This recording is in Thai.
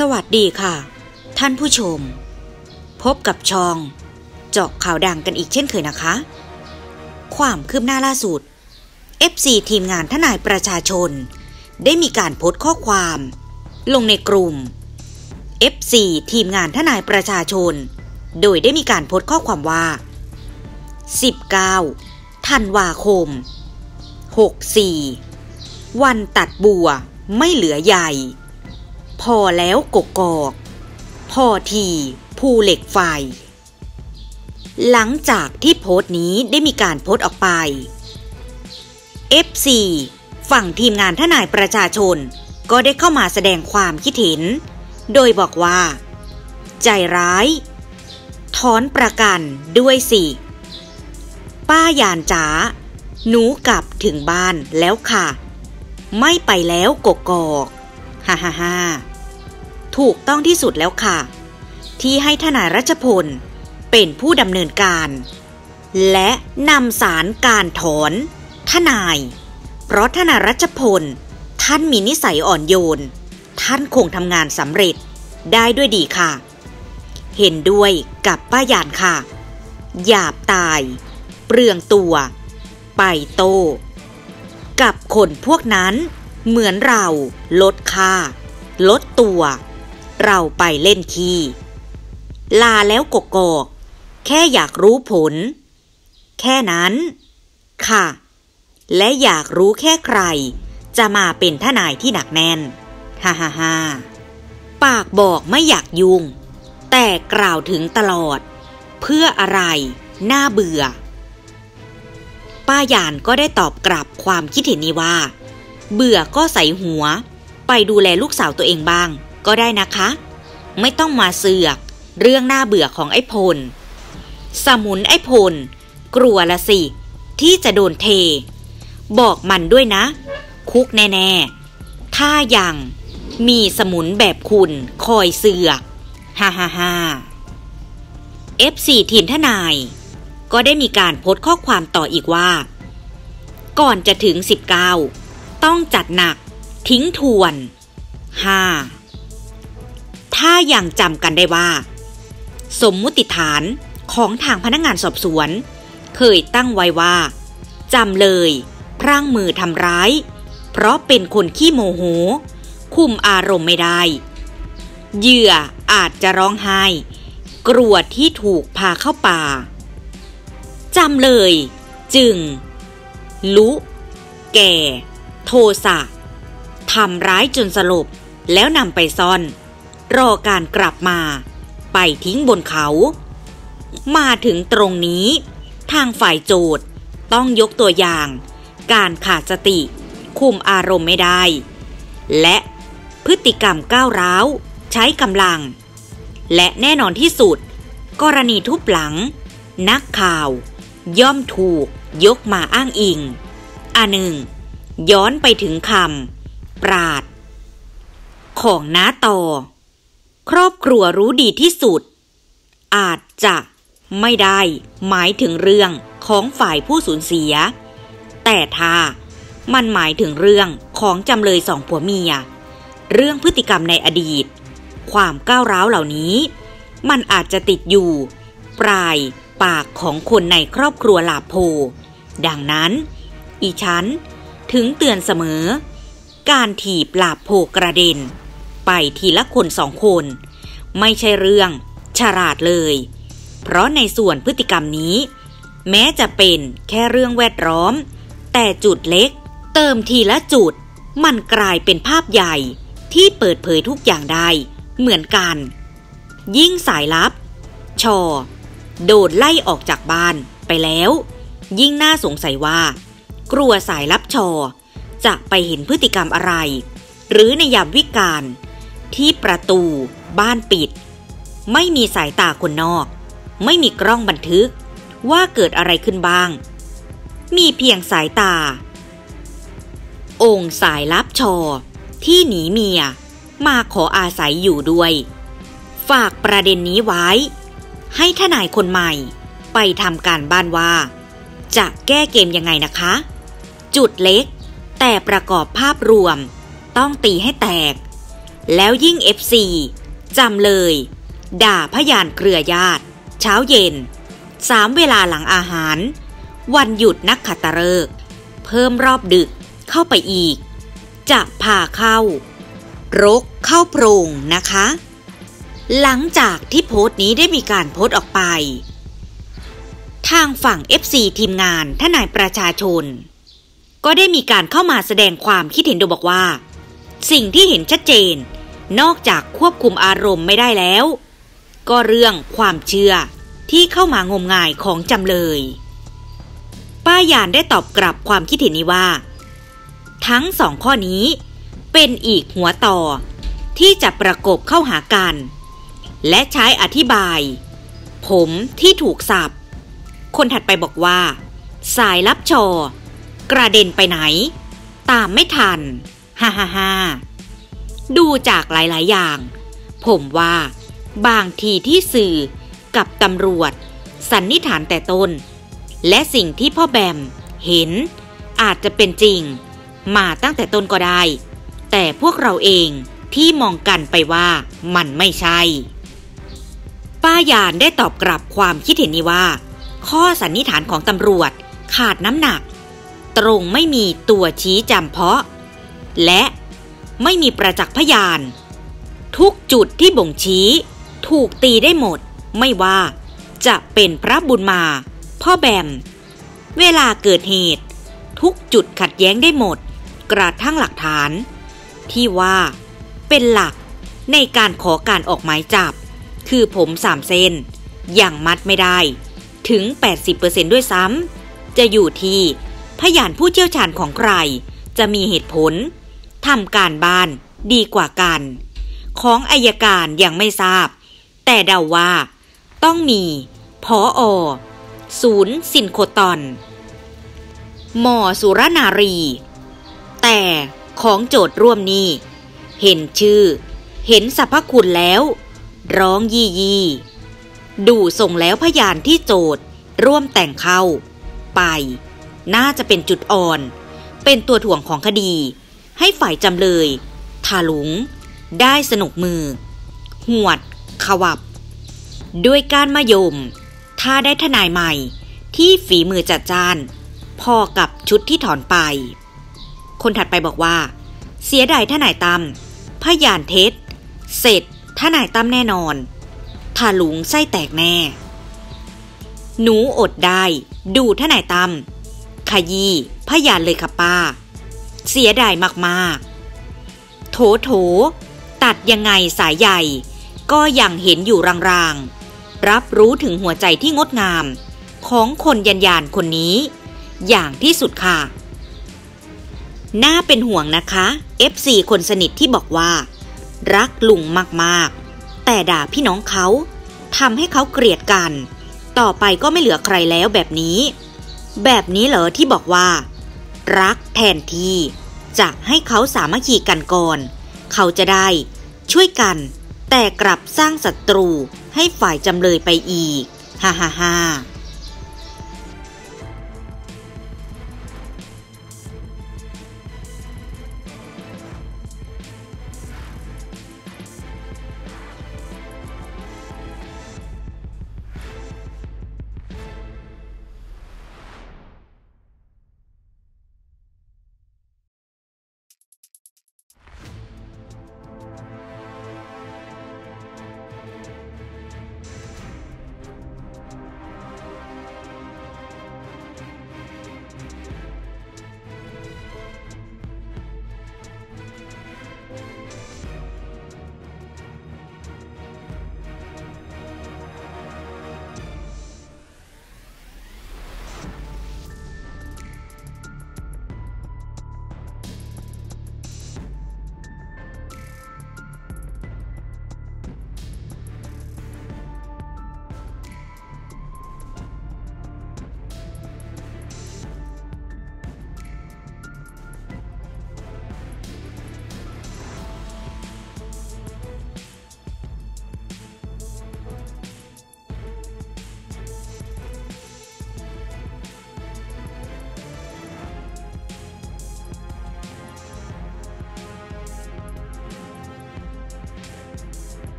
สวัสดีค่ะ ท่านผู้ชม พบกับชอง เจาะข่าวดังกันอีกเช่นเคยนะคะ ความคืบหน้าล่าสุด FC ทีมงานทนายประชาชน ได้มีการโพสต์ข้อความ ลงในกลุ่ม FC ทีมงานทนายประชาชน โดยได้มีการโพสต์ข้อความว่า 19ธันวาคม 64 วันตัดบัวไม่เหลือใหญ่ พอแล้วกกอกพอทีภูเหล็กไฟ หลังจากที่โพสต์นี้ได้มีการโพสต์ออกไป FC ฝั่งทีมงานทนายประชาชนก็ได้เข้ามาแสดงความคิดเห็น โดยบอกว่า ใจร้าย ถอนประกันด้วยสิ ป้ายานจ๋าหนูกลับถึงบ้านแล้วค่ะ ไม่ไปแล้วกกอก ฮ่าฮ่าฮ่าถูกต้องที่สุดแล้วค่ะ ที่ให้ทนายรัชพล เป็นผู้ดำเนินการ และนำสารการถอน ทนาย เพราะทนายรัชพล ท่านมีนิสัยอ่อนโยน ท่านคงทำงานสำเร็จได้ด้วยดีค่ะ เห็นด้วยกับป้ายานค่ะ หยาบตาย เปลืองตัว ไปโต กับคนพวกนั้น เหมือนเรา ลดค่า ลดตัว เราไปเล่นขี้ลาแล้วกกอกแค่อยากรู้ผล แค่นั้น ค่ะ และอยากรู้แค่ใคร จะมาเป็นทนายที่หนักแน่นฮ่าฮ่าฮ่าปากบอกไม่อยากยุ่ง แต่กล่าวถึงตลอด เพื่ออะไร น่าเบื่อ ป้ายานก็ได้ตอบกลับความคิดเห็นนี้ว่า เบื่อก็ใส่หัว ไปดูแลลูกสาวตัวเองบ้าง ก็ได้นะคะ ไม่ต้องมาเสือก เรื่องหน่าเบื่อของไอ้พล สมุนไอ้พล กลัวละสิ ที่จะโดนเท บอกมันด้วยนะ คุกแน่ๆ ถ้ายังมีสมุนแบบคุณคอยเสือกฮ่าฮ่าฮ่า F4 ทีมทนาย ก็ได้มีการโพสต์ข้อความต่ออีกว่า ก่อนจะถึง 19 ต้องจัดหนัก ทิ้งทวน 5. ถ้าอยังจำกันได้ว่า สมมุติฐานของทางพนักงานสอบสวน เคยตั้งไว้ว่าจำเลย พร่างมือทำร้าย เพราะเป็นคนขี้โมโห คุมอารมณ์ไม่ได้ เหยื่ออาจจะร้องไห้ กลัวที่ถูกพาเข้าป่าจำเลย จึง ลุ แก่ โทสะทำร้ายจนสลบแล้วนำไปซ่อน รอการกลับมา ไปทิ้งบนเขา มาถึงตรงนี้ ทางฝ่ายโจทย์ต้องยกตัวอย่าง การขาดสติ คุมอารมณ์ไม่ได้ และพฤติกรรมก้าวร้าว ใช้กำลัง และแน่นอนที่สุด กรณีทุบหลัง นักข่าว ย่อมถูกยกมาอ้างอิงอันหนึ่ง ย้อนไปถึงคำปราด ของน้าต่อ ครอบครัวรู้ดีที่สุด อาจจะไม่ได้หมายถึงเรื่องของฝ่ายผู้สูญเสีย แต่ถ้ามันหมายถึงเรื่องของจำเลยสองผัวเมีย เรื่องพฤติกรรมในอดีต ความก้าวร้าวเหล่านี้ มันอาจจะติดอยู่ ปลายปากของคนในครอบครัวลาโพ ดังนั้น อีฉัน ถึงเตือนเสมอ การถีบลาบโพกระเด็น ไปทีละคนสองคน ไม่ใช่เรื่อง ฉลาดเลย เพราะในส่วนพฤติกรรมนี้ แม้จะเป็นแค่เรื่องแวดล้อม แต่จุดเล็ก เติมทีละจุด มันกลายเป็นภาพใหญ่ที่เปิดเผยทุกอย่างได้ เหมือนกัน ยิ่งสายลับ ชอ โดดไล่ออกจากบ้านไปแล้ว ยิ่งน่าสงสัยว่า กลัวสายลับชอ จะไปเห็นพฤติกรรมอะไร หรือในยามวิกาลที่ประตู บ้านปิด ไม่มีสายตาคนนอก ไม่มีกล้องบันทึกว่าเกิดอะไรขึ้นบ้าง มีเพียงสายตา องค์สายลับชอ ที่หนีเมีย มาขออาศัยอยู่ด้วย ฝากประเด็นนี้ไว้ ให้ทนายคนใหม่ ไปทำการบ้านว่า จะแก้เกมยังไงนะคะ จุดเล็ก แต่ประกอบภาพรวม ต้องตีให้แตก แล้วยิ่ง FC จำเลย ด่าพยานเครือญาติ เช้าเย็นสามเวลาหลังอาหาร วันหยุดนักขัตฤกษ์เพิ่มรอบดึกเข้าไปอีก จะพาเข้า รกเข้าโพรงนะคะ หลังจากที่โพสต์นี้ได้มีการโพสต์ออกไป ทางฝั่ง FC ทีมงานทนายประชาชน ก็ได้มีการเข้ามาแสดงความคิดเห็นโดยบอกว่า สิ่งที่เห็นชัดเจน นอกจากควบคุมอารมณ์ไม่ได้แล้ว ก็เรื่องความเชื่อที่เข้ามางมงายของจำเลย ป้ายานได้ตอบกลับความคิดเห็นนี้ว่า ทั้งสองข้อนี้ เป็นอีกหัวต่อที่จะประกบเข้าหากัน และใช้อธิบาย ผมที่ถูกสับ คนถัดไปบอกว่า สายลับชอ กระเด็นไปไหน ตามไม่ทัน ฮ่าฮ่าฮ่าดูจากหลาย ๆ อย่าง ผมว่า บางทีที่สื่อกับตำรวจ สันนิษฐานแต่ตน และสิ่งที่พ่อแบม เห็น อาจจะเป็นจริง มาตั้งแต่ต้นก็ได้ แต่พวกเราเองที่มองกันไปว่ามันไม่ใช่ ป้ายานได้ตอบกลับความคิดเห็นนี้ว่า ข้อสันนิษฐานของตำรวจขาดน้ำหนัก ตรงไม่มีตัวชี้จำเพาะ และไม่มีประจักษ์พยาน ทุกจุดที่บ่งชี้ ถูกตีได้หมด ไม่ว่าจะเป็นพระบุญมา พ่อแบม เวลาเกิดเหตุ ทุกจุดขัดแย้งได้หมด กระทั่งหลักฐาน ที่ว่าเป็นหลักในการขอการออกหมายจับ คือผมสามเส้นยังมัดไม่ได้ ถึง 80%ด้วยซ้ำจะอยู่ที่ พยานผู้เชี่ยวชาญของใคร จะมีเหตุผลทำการบ้านดีกว่ากัน ของอายการยังไม่ทราบ แต่เดาว่า ต้องมีพออศูนย์สินโคตอนหมอสุรนารี แต่ของโจทย์ร่วมนี้ เห็นชื่อ เห็นสรรพคุณแล้ว ร้องยี่ยี่ ดูส่งแล้วพยานที่โจทย์ร่วมแต่งเข้า ไป น่าจะเป็นจุดอ่อน เป็นตัวถ่วงของคดี ให้ฝ่ายจำเลยทาลุง ได้สนุกมือ หวด ขวับ ด้วยการมายม ถ้าได้ทนายใหม่ที่ฝีมือจัดจ้าน พอกับชุดที่ถอนไป คนถัดไปบอกว่า เสียดายทนายตั้มพยานเท็จ เสร็จทนายตั้มแน่นอนทาลุงไส้แตกแน่ หนูอดได้ ดูทนายตั้ม ขยี้พยานเลยค่ะป้า เสียดายมากๆ โถโถ ตัดยังไงสายใหญ่ ก็ยังเห็นอยู่รางๆ รับรู้ถึงหัวใจที่งดงาม ของคนยันยานคนนี้ อย่างที่สุดค่ะน่าเป็นห่วงนะคะ FC คนสนิทที่บอกว่า รักลุงมากๆ แต่ด่าพี่น้องเขาทำให้เขาเกลียดกัน ต่อไปก็ไม่เหลือใครแล้วแบบนี้ แบบนี้เหรอที่บอกว่า รักแทนที่ จะให้เขาสามัคคีกันก่อน เขาจะได้ ช่วยกัน แต่กลับสร้างศัตรูให้ฝ่ายจำเลยไปอีก ฮ่าฮ่าฮ่า